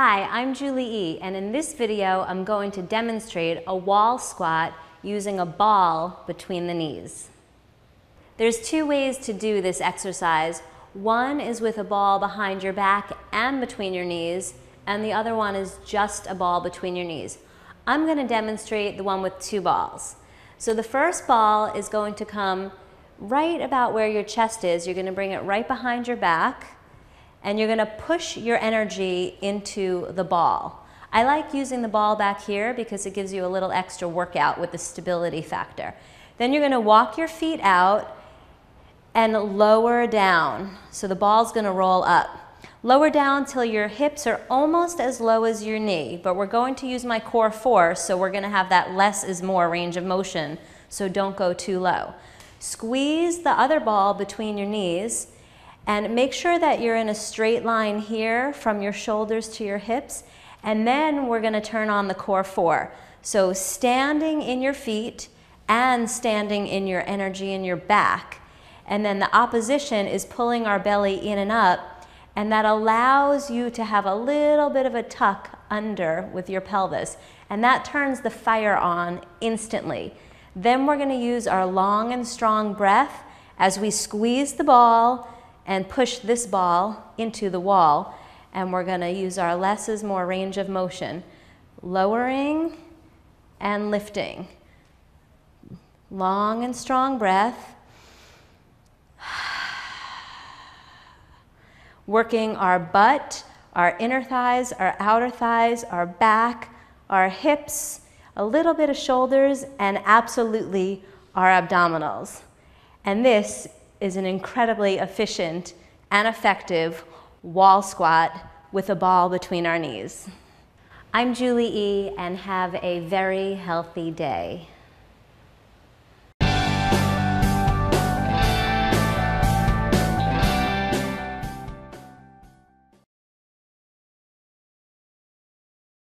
Hi, I'm Julie E, and in this video, I'm going to demonstrate a wall squat using a ball between the knees. There's two ways to do this exercise. One is with a ball behind your back and between your knees, and the other one is just a ball between your knees. I'm going to demonstrate the one with two balls. So the first ball is going to come right about where your chest is. You're going to bring it right behind your back and you're going to push your energy into the ball. I like using the ball back here because it gives you a little extra workout with the stability factor. Then you're going to walk your feet out and lower down. So the ball's going to roll up. Lower down till your hips are almost as low as your knee, but we're going to use my core force, so we're going to have that less is more range of motion, so don't go too low. Squeeze the other ball between your knees and make sure that you're in a straight line here from your shoulders to your hips. And then we're gonna turn on the core four. So standing in your feet and standing in your energy in your back. And then the opposition is pulling our belly in and up. And that allows you to have a little bit of a tuck under with your pelvis. And that turns the fire on instantly. Then we're gonna use our long and strong breath as we squeeze the ball and push this ball into the wall. And we're gonna use our less is more range of motion, lowering and lifting. Long and strong breath. Working our butt, our inner thighs, our outer thighs, our back, our hips, a little bit of shoulders, and absolutely our abdominals. And this is an incredibly efficient and effective wall squat with a ball between our knees. I'm Julie E. and have a very healthy day.